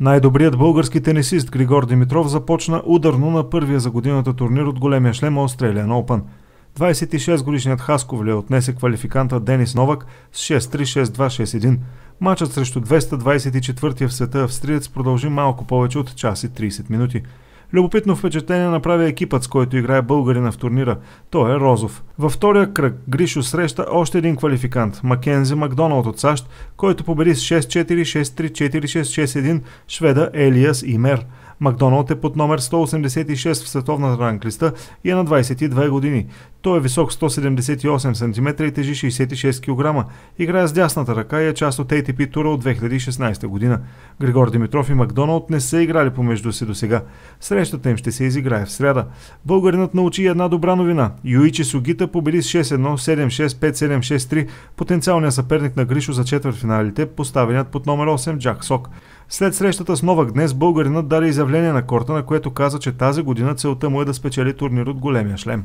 Най-добрият български тенисист Григор Димитров започна ударно на първия за годината турнир от големия шлем Australian Open. 26-годишният Хасковле отнесе квалификанта Денис Новак с 6-3, 6-2, 6-1. Матчът срещу 224-я в света австриец продължи малко повече от час и 30 минути. Любопитно впечатление направи екипът, с който играе българина в турнира. Той е Розов. Във втория кръг Гришо среща още един квалификант – Макензи Макдоналд от САЩ, който победи с 6-4, 6-3, 4-6, 6-1 шведа Елиас Имер. Макдоналд е под номер 186 в световната ранглиста и е на 22 години. Той е висок 178 см и тежи 66 кг. Играе с дясната ръка и е част от ATP тура от 2016 година. Григор Димитров и Макдоналд не са играли помежду си до сега. Срещата им ще се изиграе в среда. Българинът научи една добра новина. Юичи Сугита победи с 6-1, 7-6, 5-7, 6-3 потенциалният съперник на Гришо за четвъртфиналите, поставеният под номер 8 Джак Сок. След срещата с Новак днес българинът даде изявление на корта, на което каза, че тази година целта му е да спечели турнир от големия шлем.